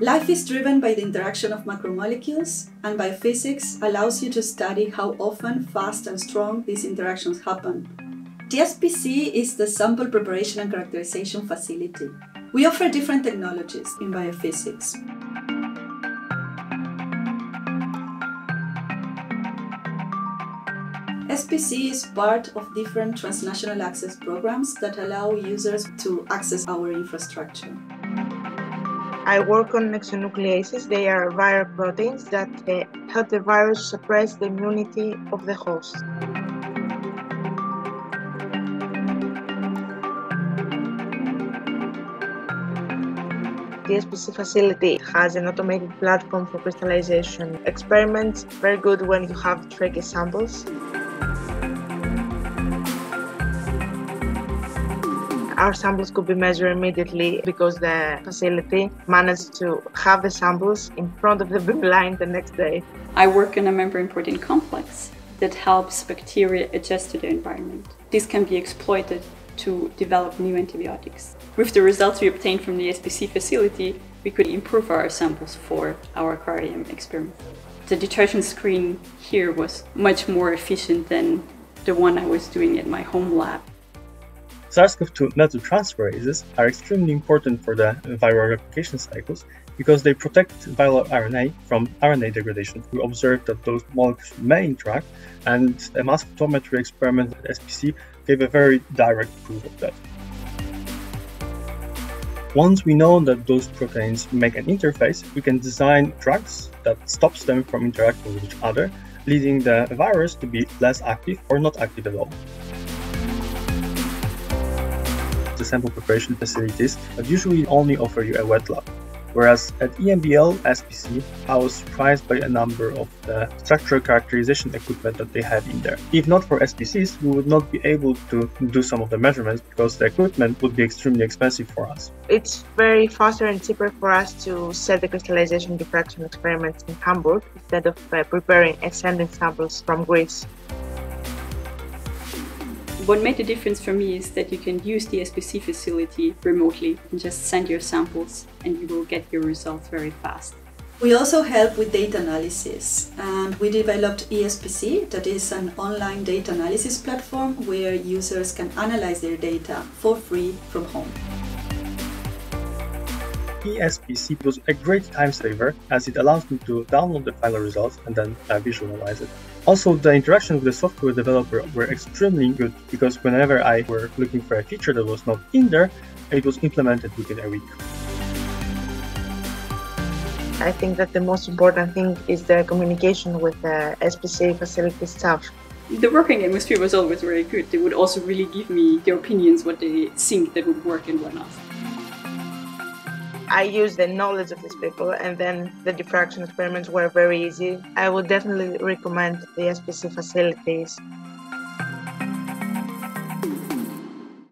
Life is driven by the interaction of macromolecules, and biophysics allows you to study how often, fast, and strong these interactions happen. TSPC is the sample preparation and characterization facility. We offer different technologies in biophysics. SPC is part of different transnational access programs that allow users to access our infrastructure. I work on exonucleases. They are viral proteins that uh, help the virus suppress the immunity of the host. The SPC facility has an automated platform for crystallization experiments, very good when you have tricky samples. Our samples could be measured immediately because the facility managed to have the samples in front of the beam line the next day. I work in a membrane protein complex that helps bacteria adjust to the environment. This can be exploited to develop new antibiotics. With the results we obtained from the SPC facility, we could improve our samples for our cryo-EM experiment. The detergent screen here was much more efficient than the one I was doing at my home lab. SARS-CoV-2 methyltransferases are extremely important for the viral replication cycles because they protect viral RNA from RNA degradation. We observed that those molecules may interact, and a mass photometry experiment at SPC gave a very direct proof of that. Once we know that those proteins make an interface, we can design drugs that stops them from interacting with each other, leading the virus to be less active or not active at all the sample preparation facilities that usually only offer you a wet lab. Whereas at EMBL SPC, I was surprised by a number of the structural characterization equipment that they have in there. If not for SPCs, we would not be able to do some of the measurements because the equipment would be extremely expensive for us. It's very faster and cheaper for us to set the crystallization diffraction experiments in Hamburg instead of uh, preparing and sending samples from Greece. What made the difference for me is that you can use the SPC facility remotely and just send your samples and you will get your results very fast. We also help with data analysis and we developed eSPC, that is an online data analysis platform where users can analyze their data for free from home eSPC was a great time saver as it allows me to download the final results and then uh, visualize it. Also, the interaction with the software developer were extremely good because whenever I were looking for a feature that was not in there, it was implemented within a week. I think that the most important thing is the communication with the SPC facility staff. The working atmosphere was always very good. They would also really give me their opinions, what they think that would work and what not. I used the knowledge of these people, and then the diffraction experiments were very easy. I would definitely recommend the SPC facilities